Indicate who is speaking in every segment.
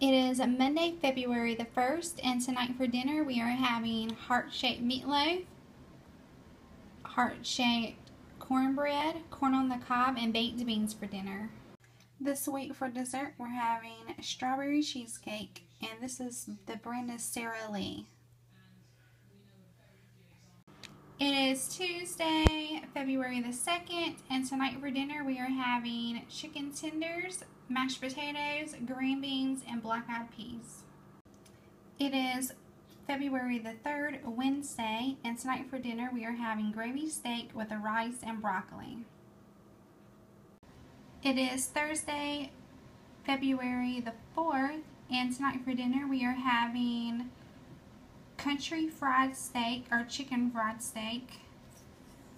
Speaker 1: It is Monday, February the 1st, and tonight for dinner we are having heart-shaped meatloaf, heart-shaped cornbread, corn on the cob, and baked beans for dinner. This week for dessert we're having strawberry cheesecake, and this is the brand is Sara Lee. It is Tuesday, February the 2nd, and tonight for dinner we are having chicken tenders, mashed potatoes, green beans, and black-eyed peas. It is February the 3rd, Wednesday, and tonight for dinner we are having gravy steak with a rice and broccoli. It is Thursday, February the 4th, and tonight for dinner we are having country fried steak or chicken fried steak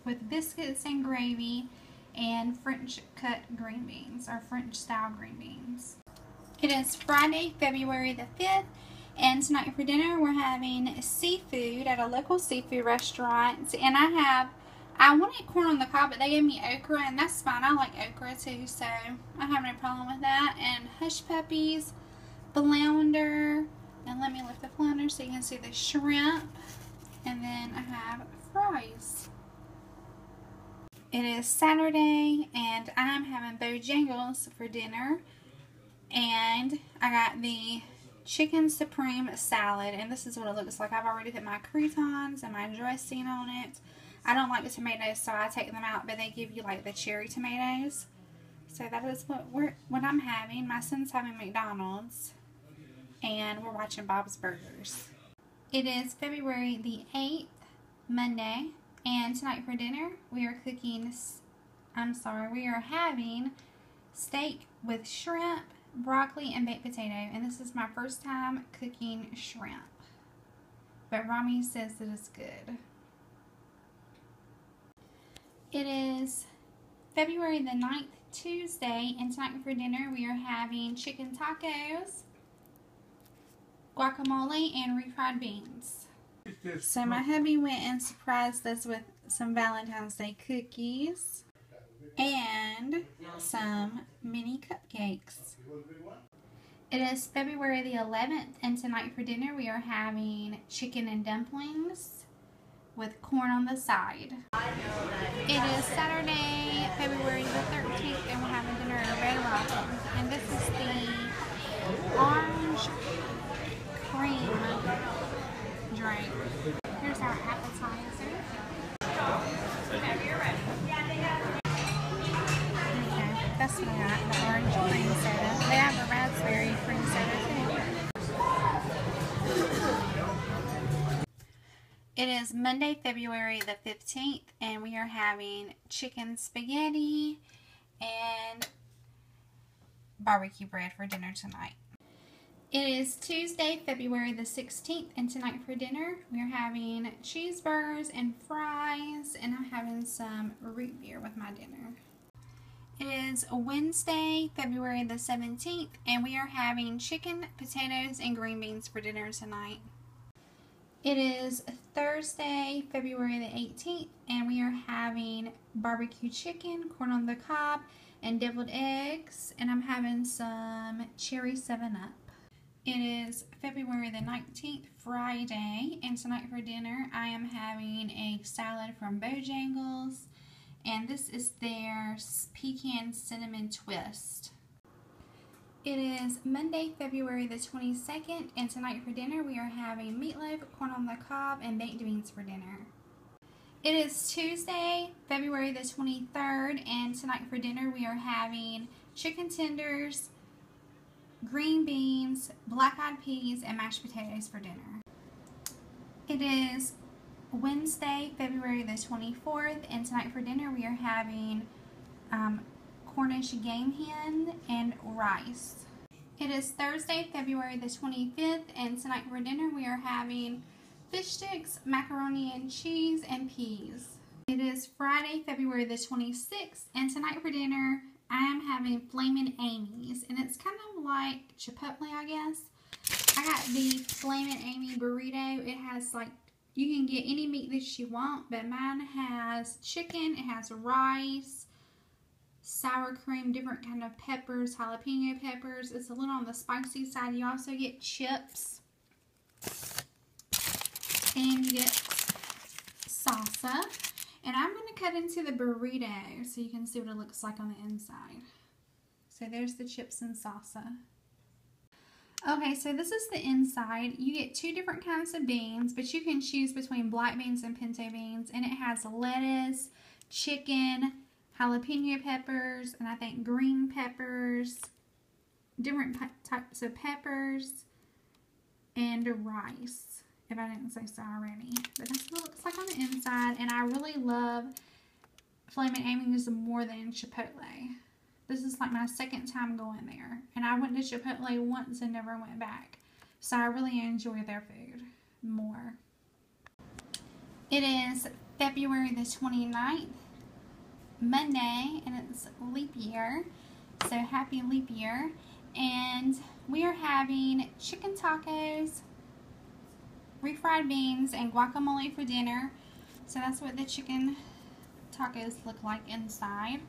Speaker 1: with biscuits and gravy and French cut green beans or French style green beans. It is Friday, February the 5th and tonight for dinner we're having seafood at a local seafood restaurant and I have I wanted corn on the cob but they gave me okra and that's fine. I like okra too so I have no problem with that and hush puppies, flounder, and let me lift the flounder so you can see the shrimp. And then I have fries. It is Saturday and I'm having Bojangles for dinner. And I got the chicken supreme salad and this is what it looks like. I've already put my croutons and my dressing on it. I don't like the tomatoes so I take them out but they give you like the cherry tomatoes. So that is what we're what I'm having. My son's having McDonald's and we're watching Bob's Burgers. It is February the 8th, Monday, and tonight for dinner we are cooking, I'm sorry, we are having steak with shrimp, broccoli, and baked potato, and this is my first time cooking shrimp. But Rami says that it's good. It is February the 9th, Tuesday, and tonight for dinner we are having chicken tacos, guacamole, and refried beans. So my hubby went and surprised us with some Valentine's Day cookies and some mini cupcakes. It is February the 11th and tonight for dinner we are having chicken and dumplings with corn on the side. It is Saturday, February the 13th and we're having dinner at Red Robin. The orange soda. They have a raspberry soda. It is Monday, February the 15th, and we are having chicken spaghetti and barbecue bread for dinner tonight. It is Tuesday, February the 16th, and tonight for dinner we're having cheeseburgers and fries, and I'm having some root beer with my dinner. Is Wednesday, February the 17th, and we are having chicken, potatoes, and green beans for dinner tonight. It is Thursday, February the 18th, and we are having barbecue chicken, corn on the cob, and deviled eggs, and I'm having some cherry 7-Up. It is February the 19th, Friday, and tonight for dinner I am having a salad from Bojangles, and this is their pecan cinnamon twist. It is Monday, February the 22nd, and tonight for dinner we are having meatloaf, corn on the cob, and baked beans for dinner. It is Tuesday, February the 23rd, and tonight for dinner we are having chicken tenders, green beans, black-eyed peas, and mashed potatoes for dinner. It is Wednesday, February the 24th, and tonight for dinner we are having um, Cornish game hen and rice. It is Thursday, February the 25th, and tonight for dinner we are having fish sticks, macaroni and cheese, and peas. It is Friday, February the 26th, and tonight for dinner I am having Flamin' Amy's, and it's kind of like Chipotle, I guess. I got the Flamin' Amy burrito. It has like, you can get any meat that you want, but mine has chicken, it has rice, sour cream, different kind of peppers, jalapeno peppers. It's a little on the spicy side. You also get chips. And you get salsa. And I'm going to cut into the burrito so you can see what it looks like on the inside. So there's the chips and salsa. Okay, so this is the inside. You get two different kinds of beans, but you can choose between black beans and pinto beans. And it has lettuce, chicken, jalapeno peppers, and I think green peppers, different types of peppers, and rice, if I didn't say so already. But that's what it looks like on the inside. And I really love Flamin' Amy's more than Chipotle. This is like my second time going there. And I went to Chipotle once and never went back. So I really enjoy their food more. It is February the 29th, Monday, and it's leap year. So happy leap year. And we are having chicken tacos, refried beans, and guacamole for dinner. So that's what the chicken tacos look like inside.